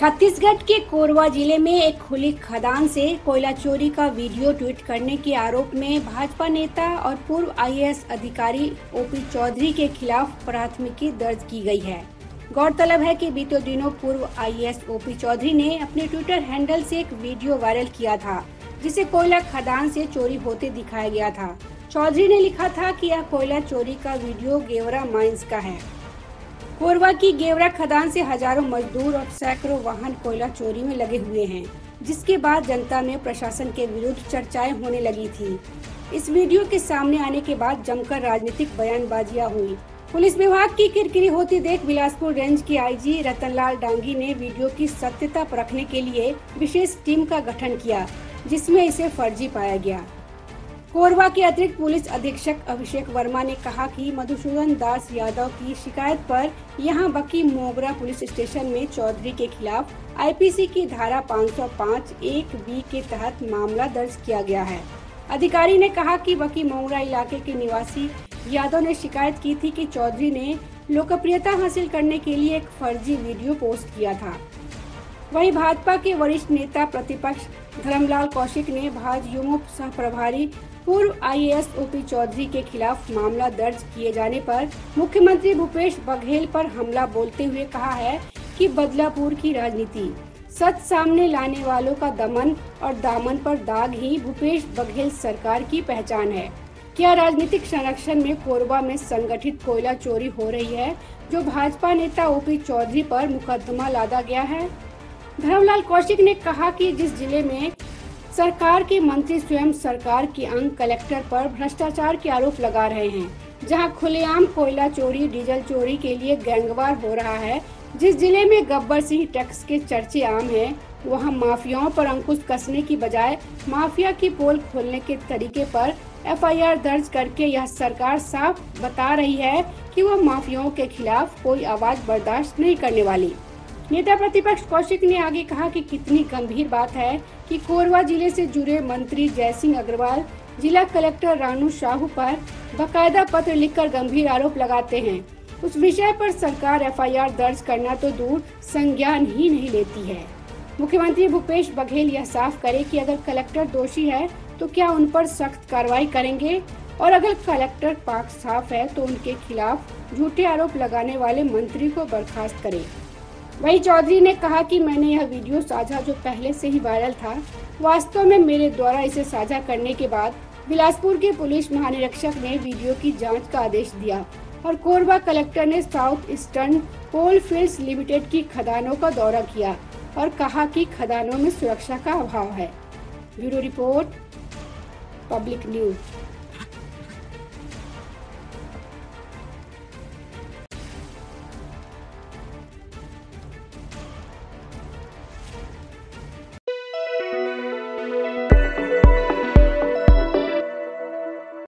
छत्तीसगढ़ के कोरबा ज़िले में एक खुली खदान से कोयला चोरी का वीडियो ट्वीट करने के आरोप में भाजपा नेता और पूर्व आईएएस अधिकारी ओपी चौधरी के खिलाफ प्राथमिकी दर्ज की गई है। गौरतलब है कि बीते दिनों पूर्व आईएएस ओपी चौधरी ने अपने ट्विटर हैंडल से एक वीडियो वायरल किया था, जिसे कोयला खदान से चोरी होते दिखाया गया था। चौधरी ने लिखा था कि यह कोयला चोरी का वीडियो गेवरा माइंस का है। कोरबा की गेवरा खदान से हज़ारों मजदूर और सैकड़ों वाहन कोयला चोरी में लगे हुए हैं, जिसके बाद जनता में प्रशासन के विरुद्ध चर्चाएँ होने लगी थी। इस वीडियो के सामने आने के बाद जमकर राजनीतिक बयानबाजियाँ हुई। पुलिस विभाग की किरकिरी होती देख बिलासपुर रेंज के आईजी रतनलाल डांगी ने वीडियो की सत्यता परखने के लिए विशेष टीम का गठन किया, जिसमें इसे फर्जी पाया गया। कोरबा के अतिरिक्त पुलिस अधीक्षक अभिषेक वर्मा ने कहा कि मधुसूदन दास यादव की शिकायत पर यहाँ बकी मोगरा पुलिस स्टेशन में चौधरी के खिलाफ आईपीसी की धारा 505 एक बी के तहत मामला दर्ज किया गया है। अधिकारी ने कहा कि बकी मोगरा इलाके के निवासी यादव ने शिकायत की थी कि चौधरी ने लोकप्रियता हासिल करने के लिए एक फर्जी वीडियो पोस्ट किया था। वहीं भाजपा के वरिष्ठ नेता प्रतिपक्ष धर्मलाल कौशिक ने भाजयुमो सह प्रभारी पूर्व आईएएस ओपी चौधरी के खिलाफ मामला दर्ज किए जाने पर मुख्यमंत्री भूपेश बघेल पर हमला बोलते हुए कहा है कि बदलापुर की राजनीति सच सामने लाने वालों का दमन और दामन पर दाग ही भूपेश बघेल सरकार की पहचान है। क्या राजनीतिक संरक्षण में कोरबा में संगठित कोयला चोरी हो रही है, जो भाजपा नेता ओपी चौधरी पर मुकदमा लादा गया है? धर्मलाल कौशिक ने कहा कि जिस ज़िले में सरकार के मंत्री स्वयं सरकार के अंग कलेक्टर पर भ्रष्टाचार के आरोप लगा रहे हैं जहाँ खुलेआम कोयला चोरी डीजल चोरी के लिए गैंगवार हो रहा है। जिस ज़िले में गब्बर सिंह टैक्स के चर्चे आम हैं, वहाँ माफियाओं पर अंकुश कसने की बजाय माफिया की पोल खोलने के तरीके पर एफआईआर दर्ज करके यह सरकार साफ़ बता रही है कि वह माफियाओं के खिलाफ कोई आवाज़ बर्दाश्त नहीं करने वाली। नेता प्रतिपक्ष कौशिक ने आगे कहा कि कितनी गंभीर बात है कि कोरबा ज़िले से जुड़े मंत्री जयसिंह अग्रवाल जिला कलेक्टर रानू साहू पर बकायदा पत्र लिखकर गंभीर आरोप लगाते हैं। उस विषय पर सरकार एफआईआर दर्ज करना तो दूर संज्ञान ही नहीं लेती है। मुख्यमंत्री भूपेश बघेल यह साफ़ करे कि अगर कलेक्टर दोषी है तो क्या उन पर सख्त कार्रवाई करेंगे? और अगर कलेक्टर पाक साफ़ है तो उनके खिलाफ झूठे आरोप लगाने वाले मंत्री को बर्खास्त करें। वही चौधरी ने कहा कि मैंने यह वीडियो साझा जो पहले से ही वायरल था, वास्तव में मेरे द्वारा इसे साझा करने के बाद बिलासपुर के पुलिस महानिरीक्षक ने वीडियो की जाँच का आदेश दिया और कोरबा कलेक्टर ने south eastern coal fields limited की खदानों का दौरा किया और कहा कि खदानों में सुरक्षा का अभाव है। Bureau report, public news.